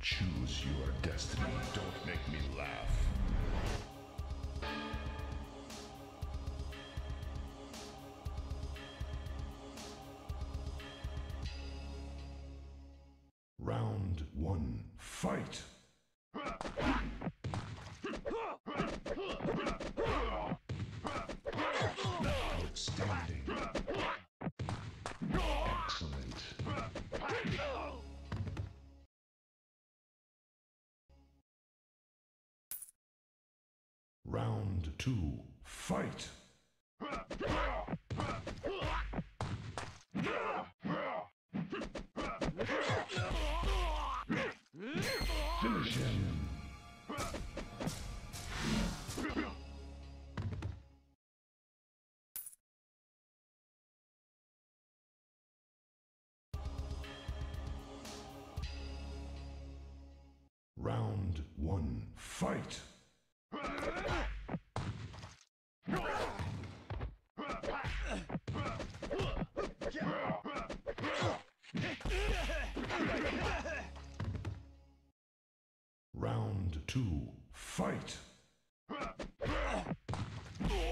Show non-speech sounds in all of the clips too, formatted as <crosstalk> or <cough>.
Choose your destiny. Don't make me laugh. Round one, fight! Round two, fight! Finish him! Round one, fight! Two, fight!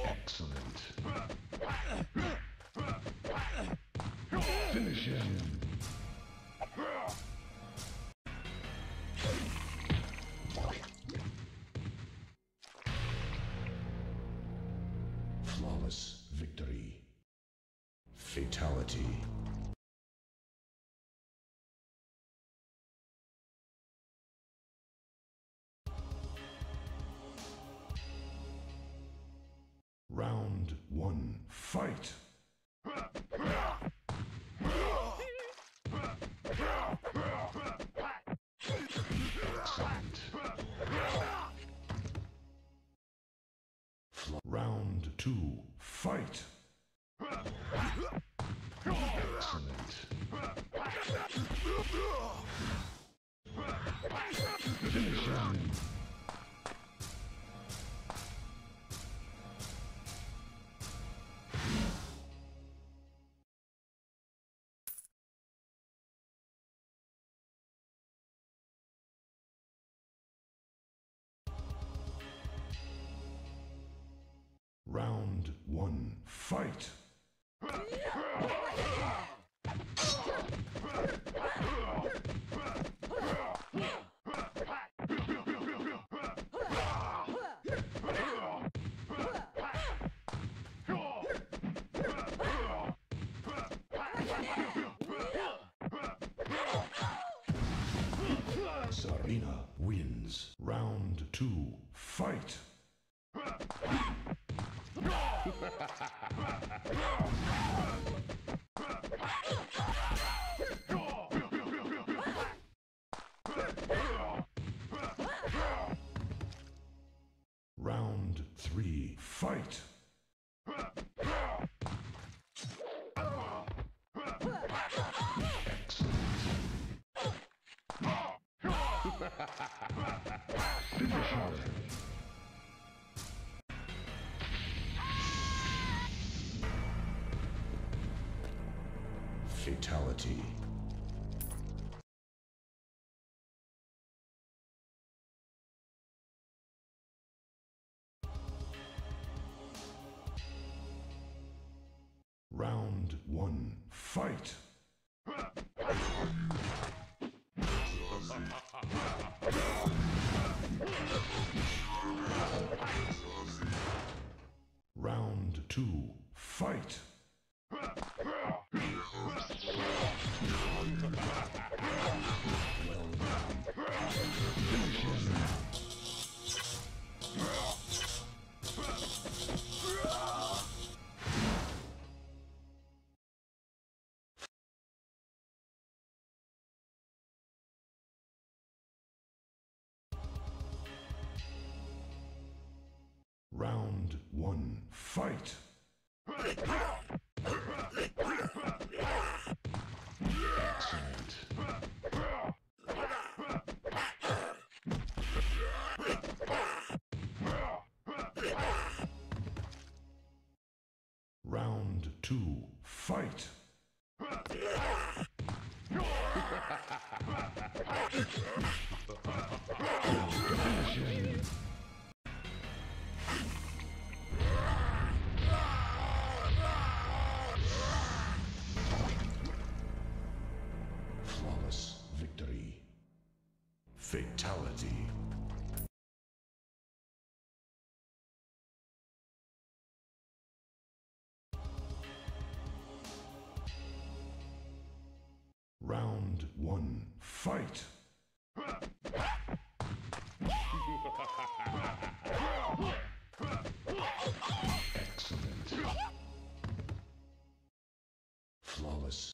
Excellent. Finish him. Flawless victory. Fatality. One, fight! One, fight! Sareena wins. Round two, fight! Finish <laughs> her. Fatality. One, fight!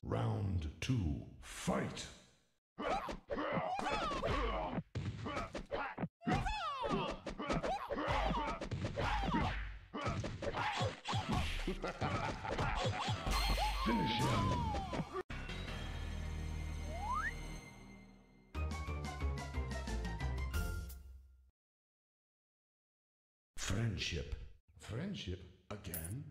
Round two, fight! Finish him! Friendship. Friendship again?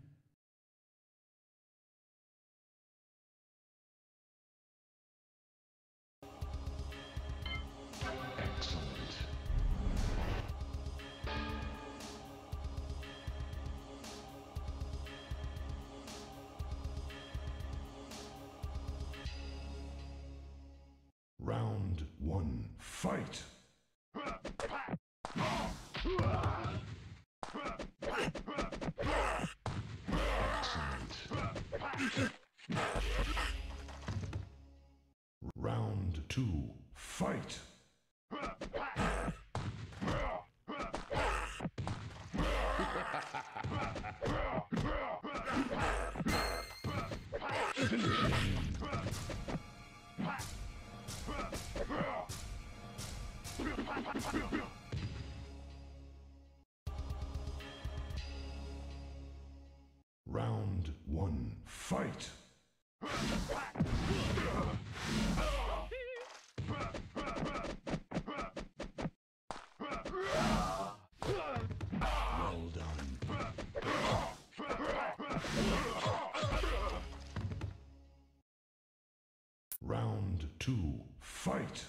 Fight!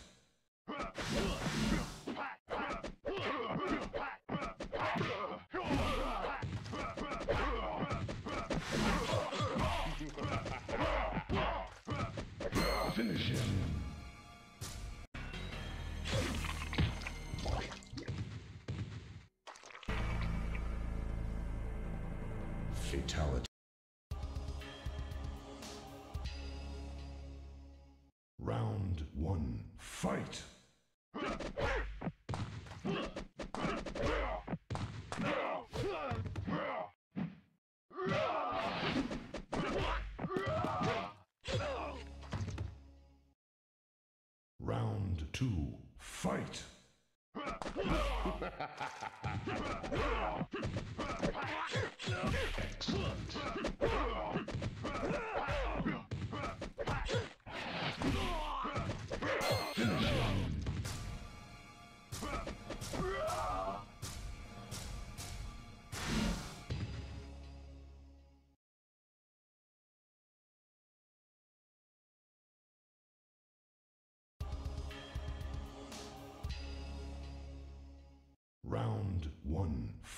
Fight! <laughs> <laughs>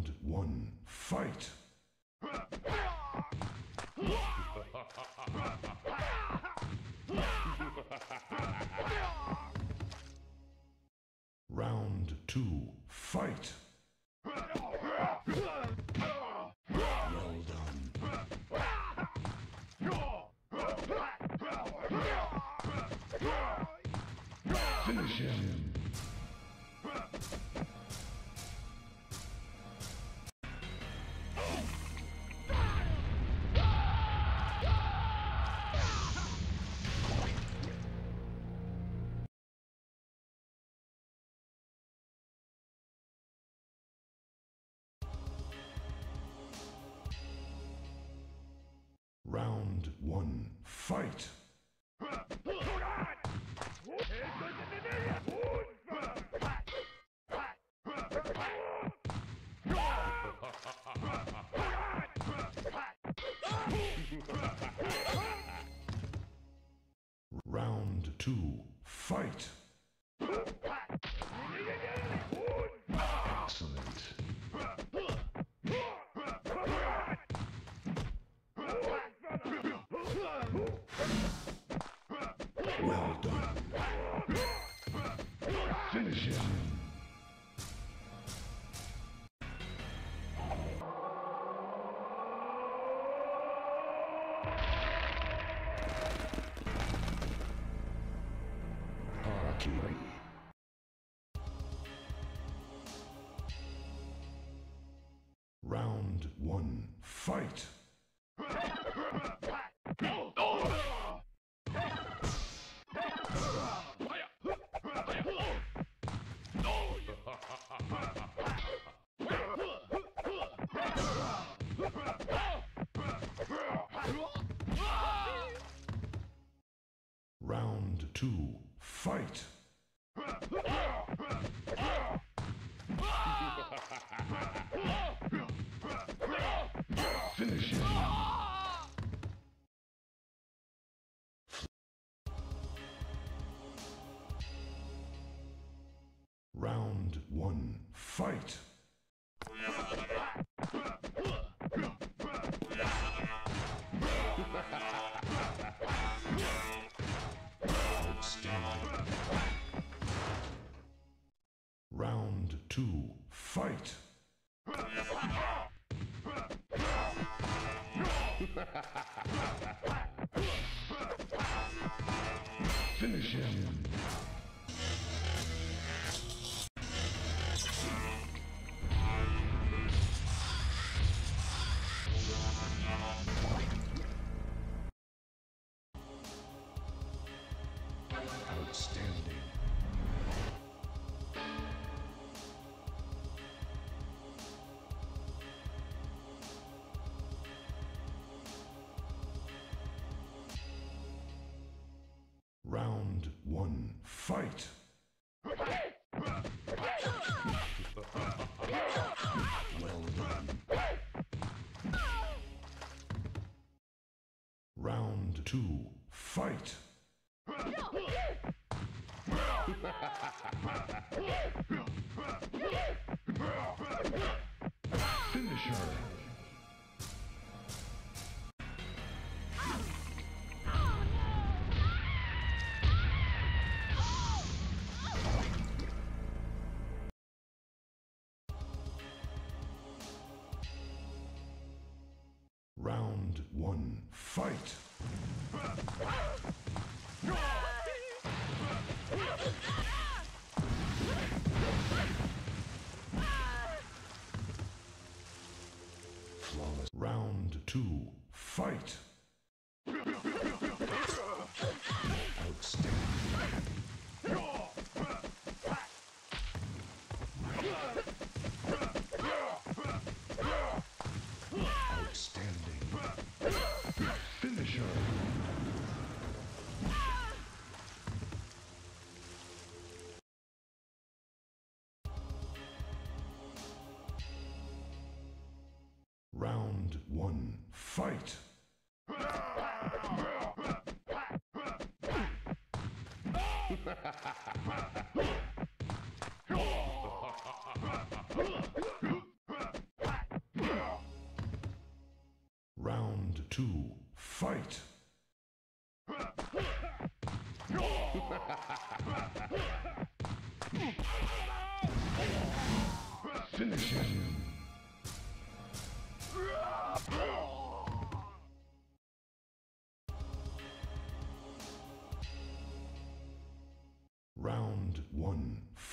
Round one, fight! Round two, fight! Finish him. One, fight! Fight! Fight! Round two, fight! <laughs> Finish him. Fight! Well. Round two, fight! <laughs> fight! Flawless. Round two, fight! one, fight! <laughs>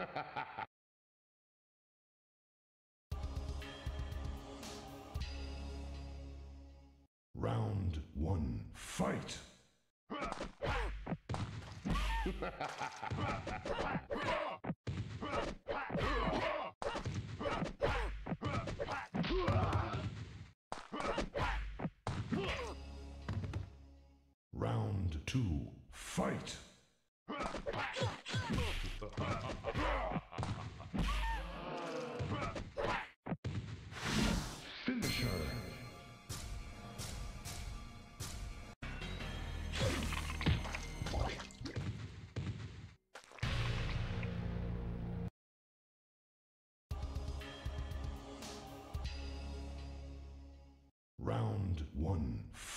<laughs> Round one, fight! <laughs>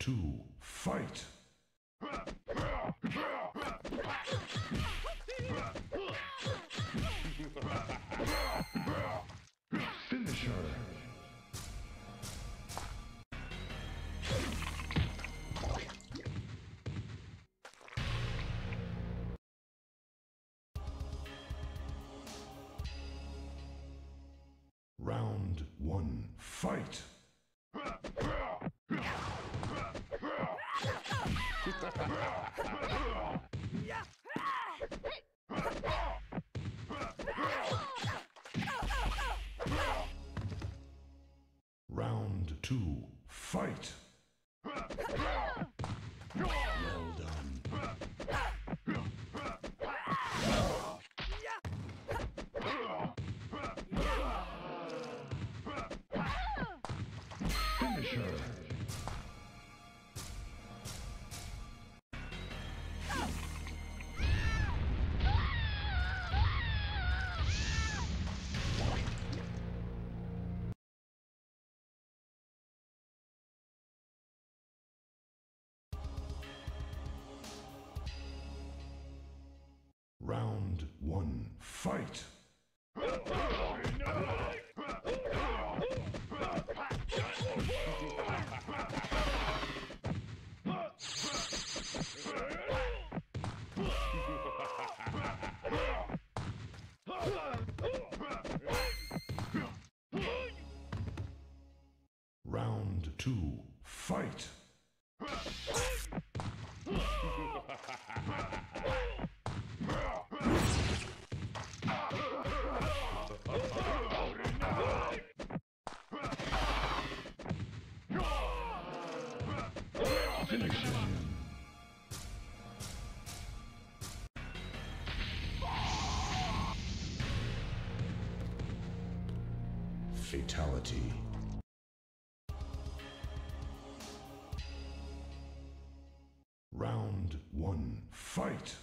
Two, fight! Fight! Well done. Finisher! Fight. Finish him. Fatality. Round one, fight.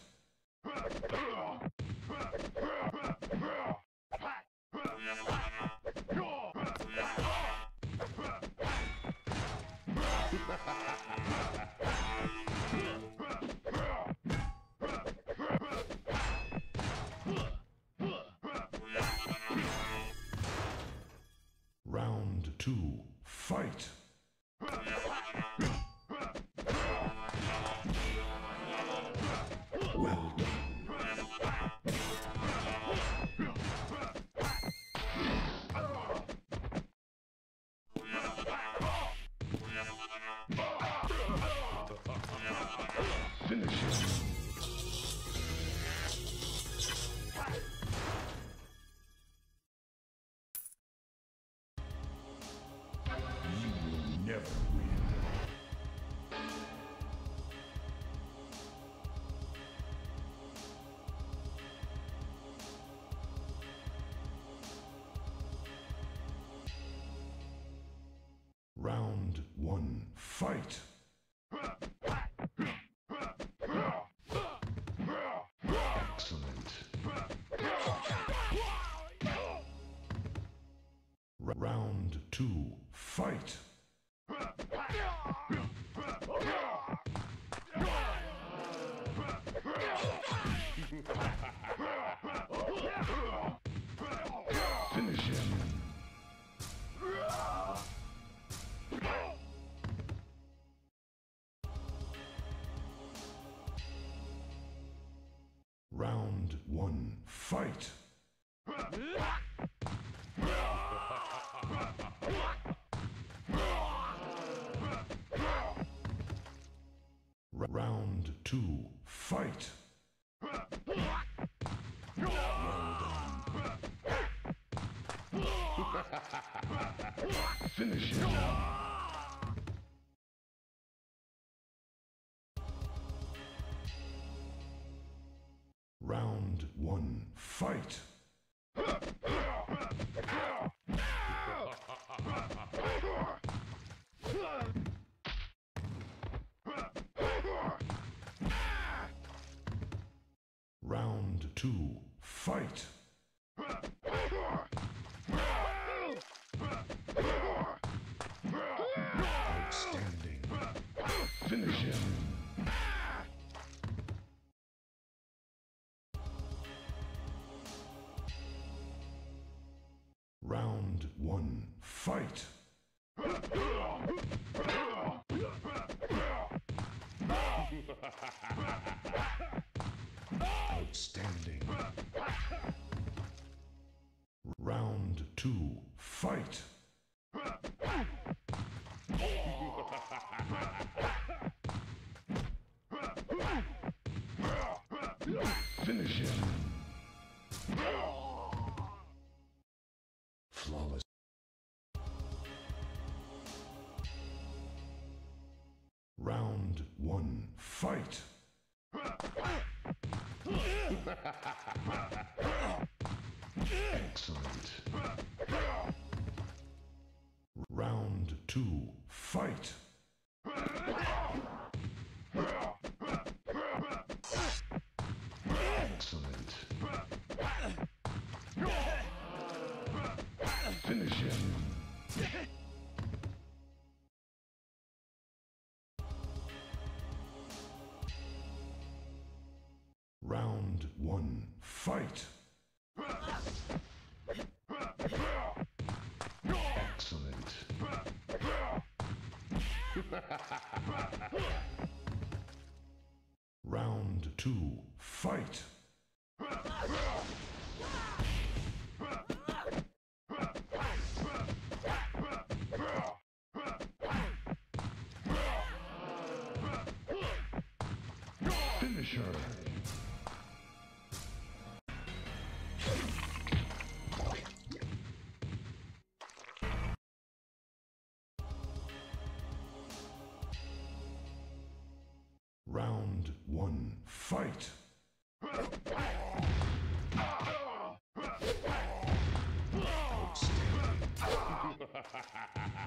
Fight. Finish him. Round one, fight. Round two, fight. Two, fight. Finish him. Flawless. Round one, fight. <laughs> Excellent. Round two, fight. Finish her! Round one, fight! <laughs>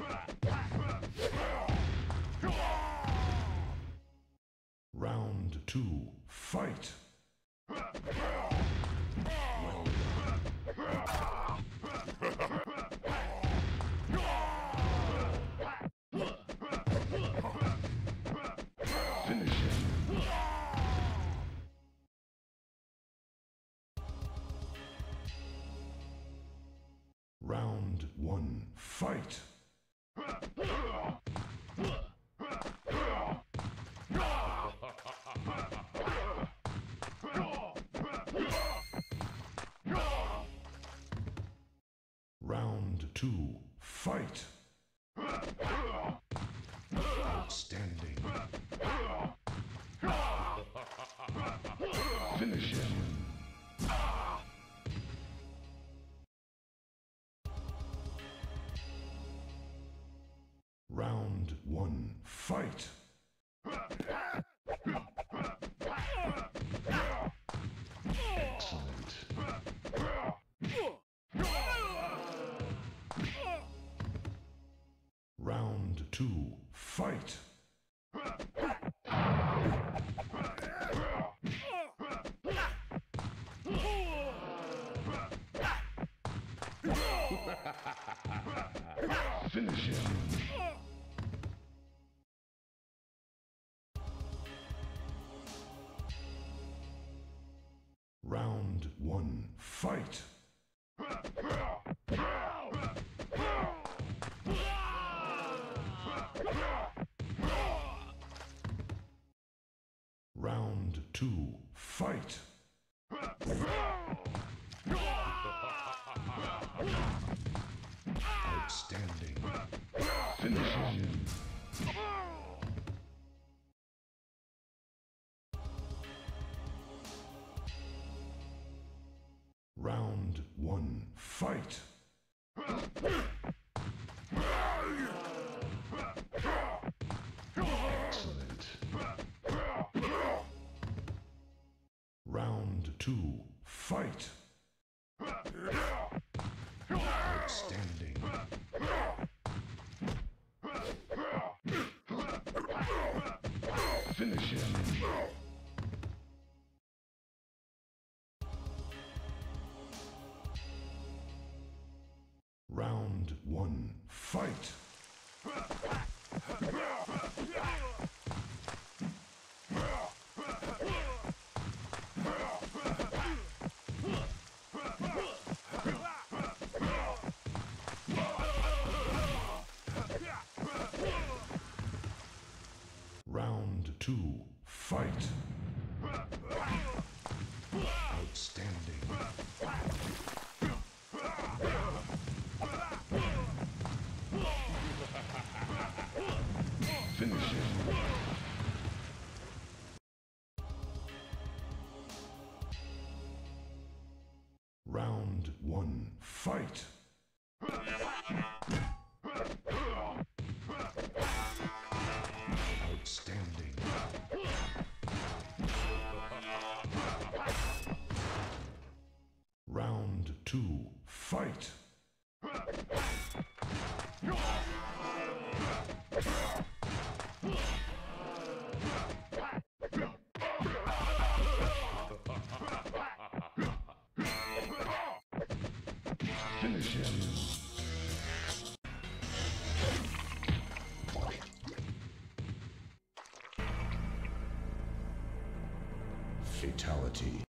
Round Round one, fight! Fight! Round two, fight! <laughs> Finish him! Fight! Excellent. Round two, fight! Outstanding. Finish him. One, fight! Fatality.